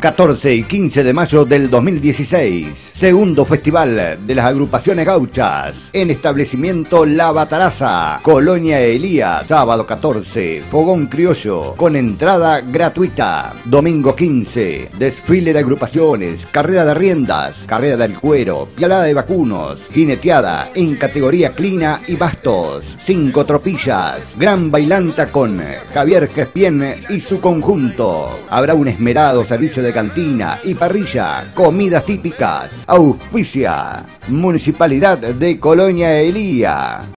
14 y 15 de mayo del 2016. Segundo Festival de las Agrupaciones Gauchas. En establecimiento La Bataraza. Colonia Elía. Sábado 14. Fogón Criollo. Con entrada gratuita. Domingo 15. Desfile de agrupaciones. Carrera de riendas. Carrera del cuero. Pialada de vacunos. Jineteada en categoría clina y bastos. Cinco tropillas. Gran bailanta con Javier Gespien y su conjunto. Habrá un esmerado servicio cantina y parrilla, comidas típicas, auspicia, Municipalidad de Colonia Elía.